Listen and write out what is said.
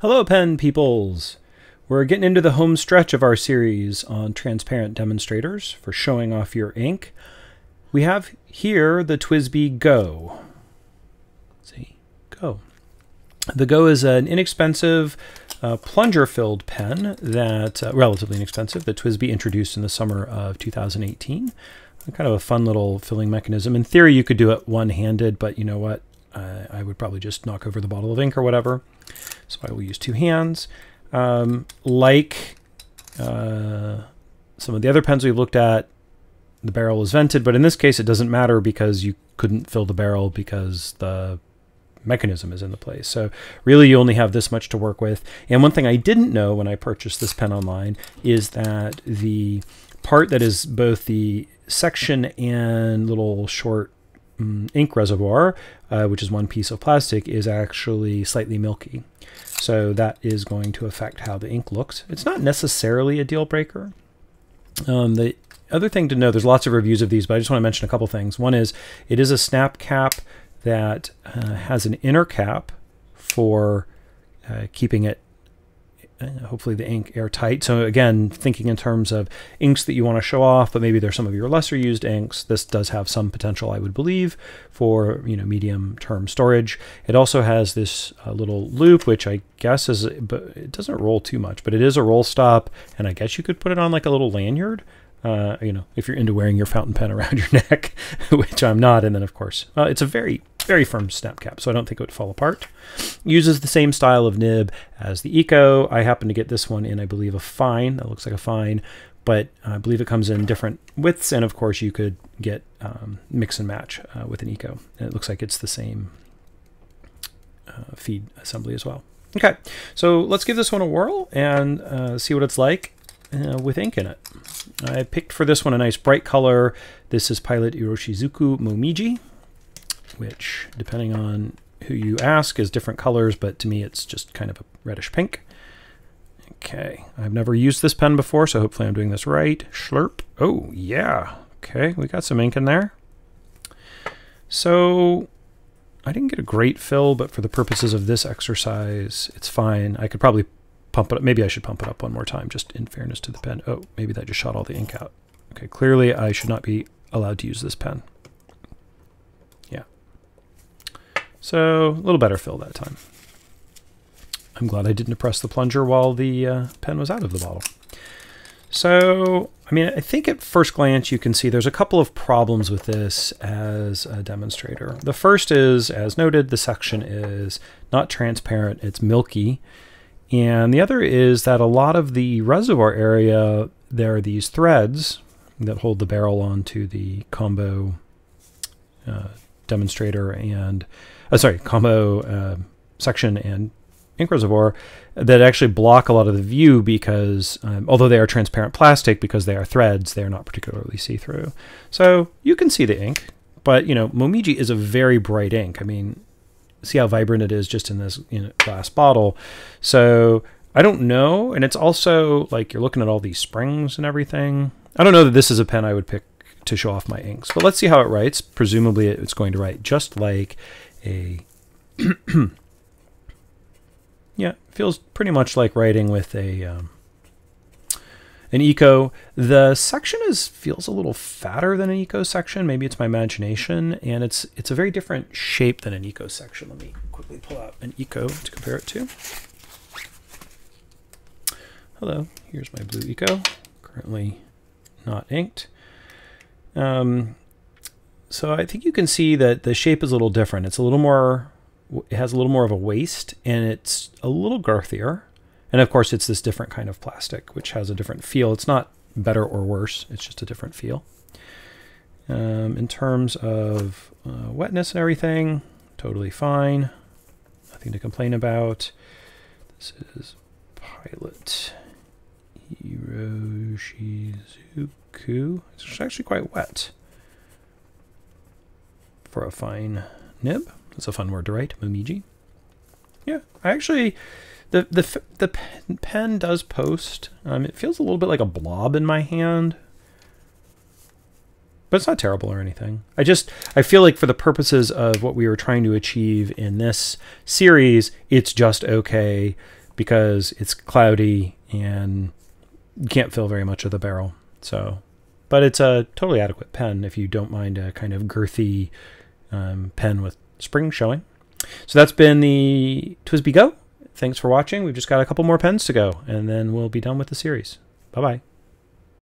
Hello, pen peoples! We're getting into the home stretch of our series on transparent demonstrators for showing off your ink. We have here the TWSBI Go. Let's see, Go. The Go is an inexpensive uh, plunger-filled pen that, uh, relatively inexpensive, that TWSBI introduced in the summer of 2018. Kind of a fun little filling mechanism. In theory, you could do it one-handed, but you know what? Uh, I would probably just knock over the bottle of ink or whatever. I will use two hands. Um, like uh, some of the other pens we've looked at, the barrel is vented, but in this case it doesn't matter because you couldn't fill the barrel because the mechanism is in the place. So really you only have this much to work with. And one thing I didn't know when I purchased this pen online is that the part that is both the section and little short ink reservoir, uh, which is one piece of plastic, is actually slightly milky. So that is going to affect how the ink looks. It's not necessarily a deal breaker. Um, the other thing to know, there's lots of reviews of these, but I just want to mention a couple things. One is it is a snap cap that uh, has an inner cap for uh, keeping it hopefully the ink airtight. So again, thinking in terms of inks that you want to show off, but maybe there's some of your lesser used inks. This does have some potential, I would believe, for you know medium term storage. It also has this uh, little loop, which I guess is, but it doesn't roll too much, but it is a roll stop, and I guess you could put it on like a little lanyard. Uh, you know, if you're into wearing your fountain pen around your neck, which I'm not. And then, of course, uh, it's a very very firm snap cap, so I don't think it would fall apart. Uses the same style of nib as the Eco. I happen to get this one in, I believe, a fine. That looks like a fine, but I believe it comes in different widths, and of course you could get um, mix and match uh, with an Eco. And it looks like it's the same uh, feed assembly as well. Okay, so let's give this one a whirl and uh, see what it's like uh, with ink in it. I picked for this one a nice bright color. This is Pilot Iroshizuku Momiji which, depending on who you ask, is different colors, but to me it's just kind of a reddish pink. Okay, I've never used this pen before, so hopefully I'm doing this right. Schlurp. Oh, yeah. Okay, we got some ink in there. So I didn't get a great fill, but for the purposes of this exercise, it's fine. I could probably pump it up. Maybe I should pump it up one more time, just in fairness to the pen. Oh, maybe that just shot all the ink out. Okay, clearly I should not be allowed to use this pen. So a little better fill that time. I'm glad I didn't press the plunger while the uh, pen was out of the bottle. So, I mean, I think at first glance you can see there's a couple of problems with this as a demonstrator. The first is, as noted, the section is not transparent, it's milky. And the other is that a lot of the reservoir area, there are these threads that hold the barrel onto the combo uh, demonstrator and uh, sorry, combo uh, section and ink reservoir that actually block a lot of the view because um, although they are transparent plastic because they are threads they are not particularly see-through. So you can see the ink but you know momiji is a very bright ink. I mean see how vibrant it is just in this you know, glass bottle. So i don't know and it's also like you're looking at all these springs and everything. I don't know that this is a pen i would pick to show off my inks but let's see how it writes presumably it's going to write just like a yeah, feels pretty much like writing with a um, an eco. The section is feels a little fatter than an eco section. Maybe it's my imagination, and it's it's a very different shape than an eco section. Let me quickly pull out an eco to compare it to. Hello, here's my blue eco, currently not inked. Um, so I think you can see that the shape is a little different. It's a little more, it has a little more of a waist and it's a little girthier. And of course it's this different kind of plastic, which has a different feel. It's not better or worse. It's just a different feel. Um, in terms of uh, wetness and everything, totally fine. Nothing to complain about. This is Pilot It's actually quite wet for a fine nib. That's a fun word to write, Momiji. Yeah, I actually, the the the pen does post. Um, it feels a little bit like a blob in my hand, but it's not terrible or anything. I just I feel like for the purposes of what we were trying to achieve in this series, it's just okay. because it's cloudy and you can't fill very much of the barrel. So, but it's a totally adequate pen if you don't mind a kind of girthy um, pen with spring showing. So that's been the TWSBI Go. Thanks for watching. We've just got a couple more pens to go, and then we'll be done with the series. Bye bye.